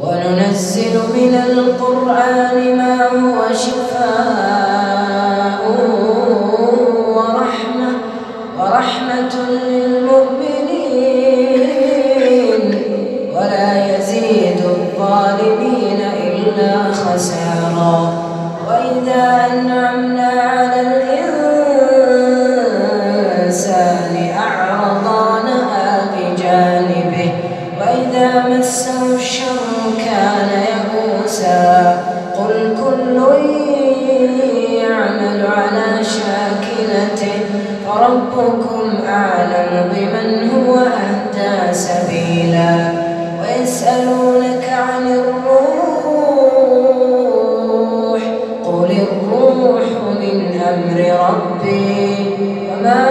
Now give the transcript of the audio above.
وننزل من القرآن ما هو شفاء ورحمة ورحمة للمؤمنين. ولا يزيد الظالمين إلا خسارا. وإذا أنعمنا على الإنسان أعرض نأى بجانبه وإذا مسه الشر كان يئوسا قل كل يعمل على شاكلته فربكم أعلم بمن هو أهدى سبيلا. ويسألونك عن الروح قل الروح من أمر ربي. وما